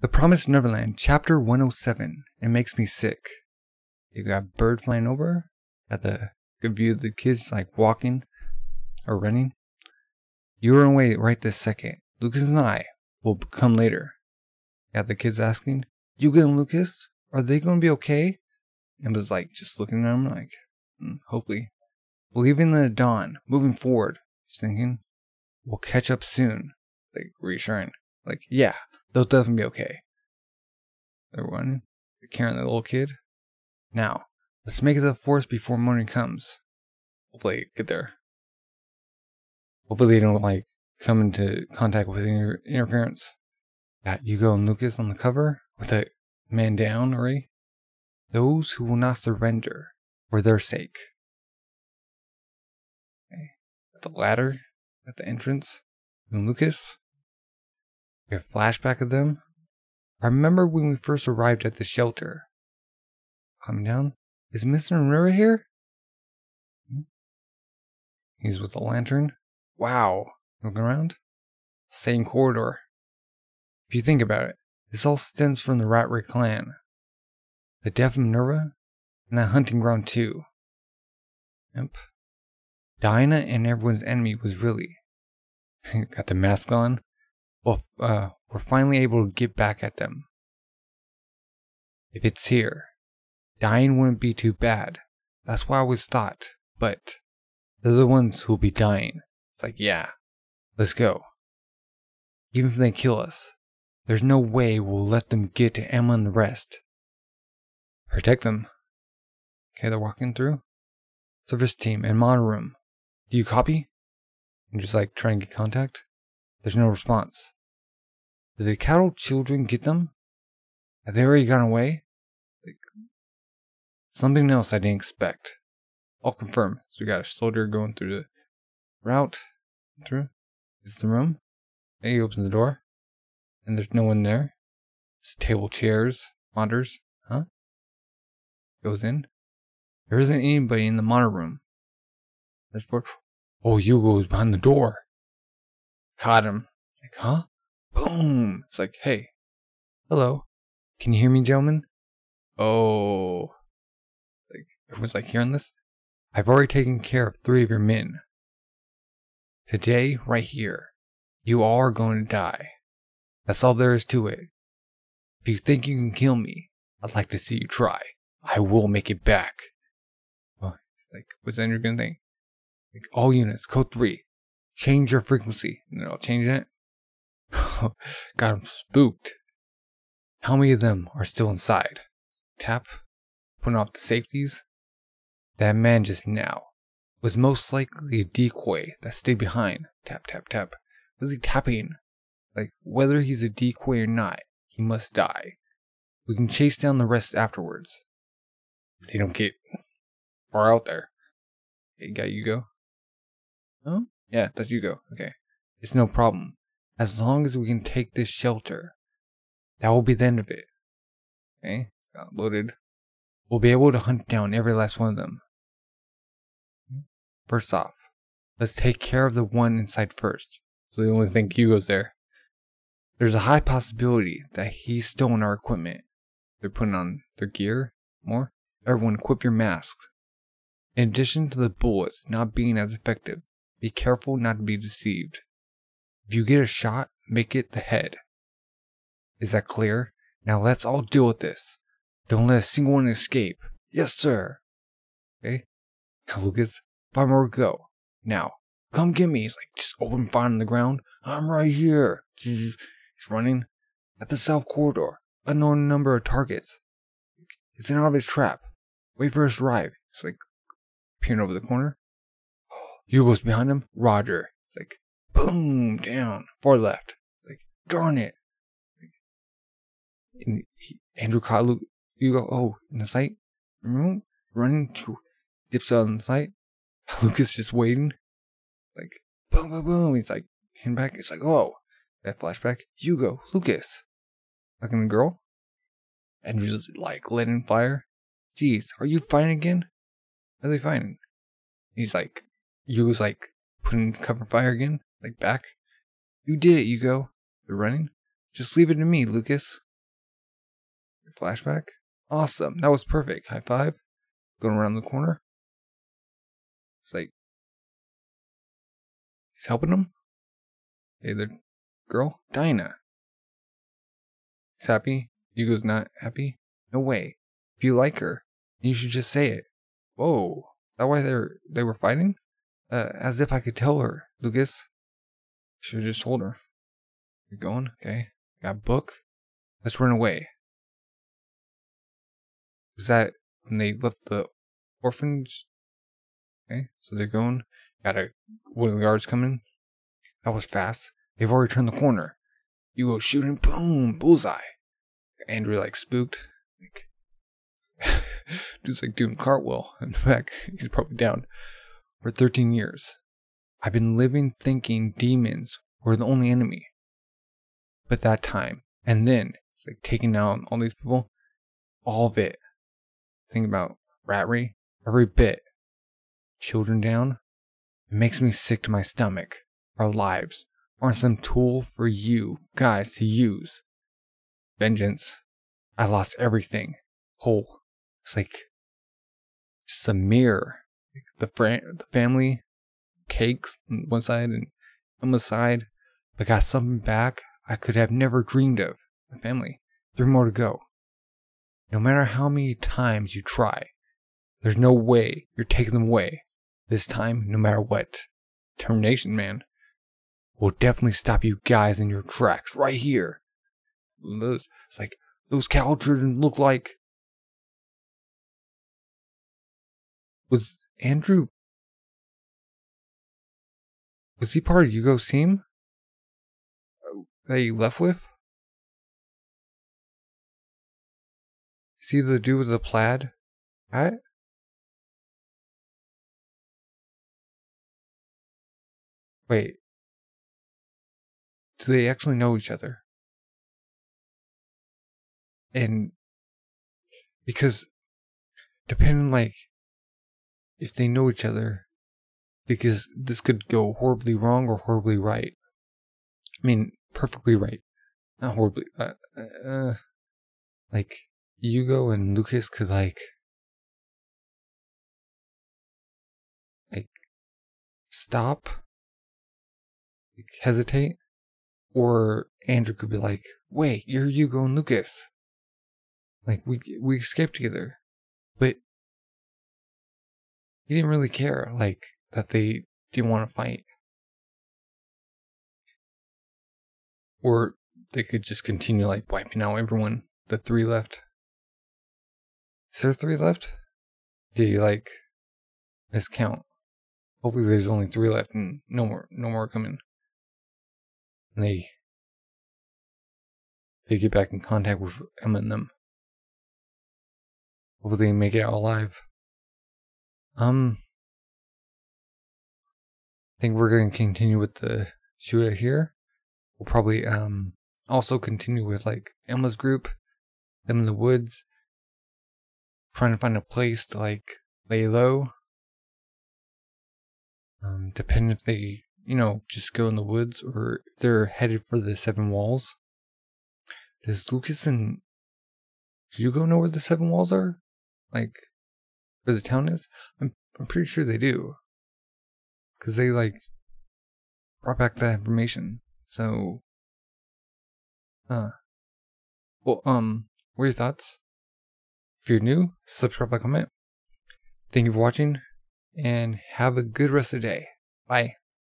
The Promised Neverland, Chapter 107. It makes me sick. You got bird flying over. Got the good view of the kids like walking or running. You run away right this second. Lucas and I will come later. Got the kids asking, You good, Lucas? Are they going to be okay? And was like just looking at him like, "Hmm, hopefully. Believing in the dawn, moving forward. Just thinking, we'll catch up soon. Like reassuring. Like, yeah, they'll definitely be okay. They're carrying the little kid. Now, let's make it to the forest before morning comes. Hopefully, get there. Hopefully, they don't like come into contact with inter- interference. Got Yuugo and Lucas on the cover with the man down already. Those who will not surrender for their sake. Okay. At the ladder, at the entrance, and Lucas. We have a flashback of them. I remember when we first arrived at the shelter. Coming down. Is Mr. Nura here? Hmm. He's with a lantern. Wow. Looking around. Same corridor. If you think about it, this all stems from the Ratri clan. The death of Minerva, and that hunting ground too. Yep. Diana and everyone's enemy was really. Got the mask on. Well, uh, we're finally able to get back at them. If it's here, dying wouldn't be too bad. That's what I always thought. But they're the ones who'll be dying. It's like, yeah, let's go. Even if they kill us, there's no way we'll let them get to Emma and the rest. Protect them. Okay, they're walking through. Service team and monitor room. Do you copy? I'm just like trying to get contact. There's no response. Did the cattle children get them? Have they already gone away? Like, something else I didn't expect. I'll confirm. So we got a soldier going through the route. Through. Is the room? And he opens the door. And there's no one there. It's table, chairs, monitors. Huh? Goes in. There isn't anybody in the monitor room. There's for. Oh, Yuugo's behind the door. Caught him. Like, huh? Boom! It's like, hey, hello. Can you hear me, gentlemen? Oh. Like, everyone's like hearing this? I've already taken care of three of your men. Today, right here, you all are going to die. That's all there is to it. If you think you can kill me, I'd like to see you try. I will make it back. Well, like, what's that you're gonna think? Like, all units, code 3, change your frequency. And I'll change it. Got him spooked. How many of them are still inside? Tap, putting off the safeties. That man just now was most likely a decoy that stayed behind. Tap, tap, tap. Was he tapping? Like, whether he's a decoy or not, he must die. We can chase down the rest afterwards. They don't get far out there. Hey, got Yuugo? Oh? Yeah, that's Yuugo. Okay. It's no problem. As long as we can take this shelter, that will be the end of it. Okay? Got loaded. We'll be able to hunt down every last one of them. First off, let's take care of the one inside first. So they only think Yuugo's there. There's a high possibility that he's stolen our equipment. They're putting on their gear more. Everyone, equip your masks. In addition to the bullets not being as effective, be careful not to be deceived. If you get a shot, make it the head. Is that clear? Now let's all deal with this. Don't let a single one escape. Yes, sir. Okay. Now, Lucas, five more go. Now, come get me. He's like just open fire on the ground. I'm right here. He's running at the south corridor. Unknown number of targets. It's an obvious trap. Wait for to arrive. It's like peering over the corner. Yuugo's behind him. Roger. It's like boom down far left. It's like darn it. And he, Andrew caught Luke. Yuugo. Oh, in the sight. Running to dips out in the sight. Lucas just waiting. Like boom, boom, boom. He's like hand back. It's like oh, that flashback. Yuugo, Lucas, the girl. Andrew's like letting fire. Jeez, are you fighting again? Are they fighting? He's like, Yuugo's like putting cover fire again, like back. You did it, Yuugo. They're running. Just leave it to me, Lucas. flashback. Awesome. That was perfect. High five. Going around the corner. It's like he's helping him. Hey, the girl, Dinah. He's happy. Yuugo's not happy. No way. If you like her, you should just say it. Whoa. Is that why they're they were fighting? Uh, as if I could tell her, Lucas. Should have just told her. You're going? Okay. Got a book? Let's run away. Is that when they left the orphans? Okay, so they're going. Got a the guards coming. That was fast. They've already turned the corner. You go shooting, boom, bullseye. Andrew like spooked. Like dude's like doing cartwheel. In fact, he's probably down. For 13 years, I've been living thinking demons were the only enemy. But that time, and then it's like taking down all these people, all of it. Think about Ratri, every bit. Children down. It makes me sick to my stomach. Our lives aren't some tool for you guys to use. Vengeance. I lost everything. Whole. It's like just a mirror. The, fr- the family, cakes on one side and on the side, but got something back I could have never dreamed of. The family. Three more to go. No matter how many times you try, there's no way you're taking them away. This time, no matter what. Termination, man. Will definitely stop you guys in your tracks right here. Those, it's like, those cow children look like. Was Andrew. Was he part of Yuugo's team? Oh. That you left with? Is he the dude with the plaid hat? Wait. Do they actually know each other? And because depending like if they know each other because this could go horribly wrong or horribly right. I mean, perfectly right. Not horribly. Uh, uh, like, Yuugo and Lucas could, like, like, stop, like, hesitate, or Andrew could be like, wait, you're Yuugo and Lucas. Like, we, we escaped together. But, he didn't really care, like, that they didn't want to fight. Or they could just continue like wiping out everyone. The three left. Is there three left? Did you like miscount? Hopefully there's only three left and no more no more coming. And they they get back in contact with Emma and them. Hopefully they make it out alive. Um I think we're gonna continue with the shooter here we'll probably um also continue with like Emma's group, them in the woods, trying to find a place to like lay low. Um, depending if they, you know, just go in the woods or if they're headed for the seven walls. Does Lucas and Yuugo know where the seven walls are? Like, where the town is? I'm I'm pretty sure they do. Cause they like brought back that information. So, uh, well, um, what are your thoughts? If you're new, subscribe, like, comment. Thank you for watching, and have a good rest of the day. Bye.